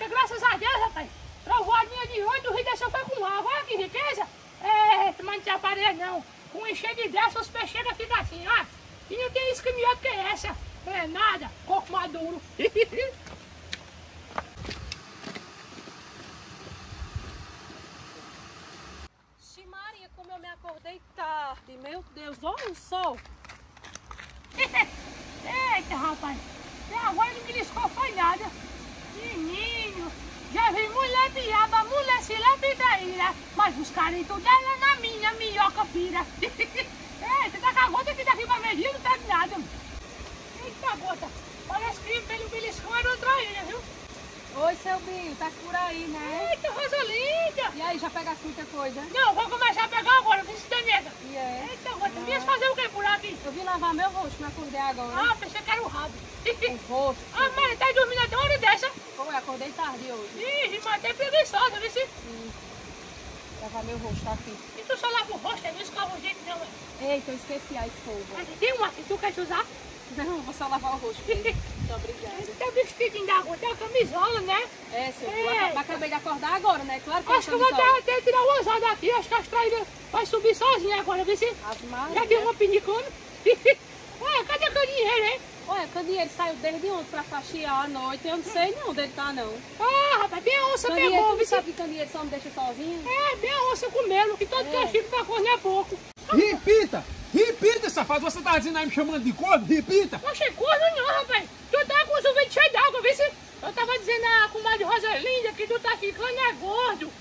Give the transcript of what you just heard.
pesca, graças a Deus, rapaz. Trovoadinha de oito, o rio desceu foi com água. Olha que riqueza. É, mas não te aparelha não. Com encher de dessa, os peixeiros ficam assim, ó. E não tem esquimioto que é essa. É nada, coco maduro. Ximaria, como eu me acordei tarde. Meu Deus, olha o sol. Eita, rapaz. Até agora não beliscou foi nada. Menino, já vi mulher piaba, mulher se lapidaíra. Mas os caritos dela na minha minhoca pira. Eita, tá com a gota que daqui pra medir, não tá de nada. Eita, gota. Parece que pelo beliscão era outra ilha, viu? Oi, seu Binho, tá por aí, né? Eita, Rosalinda. E aí, já pegasse muita coisa? Não, vou começar a pegar agora, viu, nega. E é? Eita, gota, vinha fazer o que por aqui? Eu vim lavar meu rosto, me acordei agora. Ah, pensei que era o rabo. O rosto. Ah, mas tá dormindo até uma hora dessa. Eu acordei tarde hoje. Ih, até preguiçosa, viu? se- Hum. Lavar meu rosto aqui. E tu só lava o rosto, é isso escova o jeito não, é? Eita, eu esqueci a escova. Mas tem uma que tu quer usar? Não, vou só lavar o rosto. Muito obrigada. Tem vestidinho da água, tem a camisola, né? É, Binho, Ei. eu acabei de acordar agora, né? Claro que Acho que eu vou até, até tirar o azar daqui, acho que as traídas vai subir sozinha agora, malas. já deu uma pinicona. Ué, cadê o dinheiro, hein? Olha, Candeeiro saiu desde ontem pra faxiar à noite. Eu não sei não onde ele tá, não. Ah, rapaz, bem onça Candeeiro, pegou. Você sabe que candeeiro só me deixa sozinho? É, minha onça comendo, que todo é. que eu é. chico pra correr é pouco. Repita! Repita, safado! Você tá dizendo aí me chamando de corno? Repita! Não achei corno não, rapaz! Tu tava com os ouvintes cheios d'água, vê se... Eu tava dizendo a comadre Rosalinda que tu tá ficando é gordo!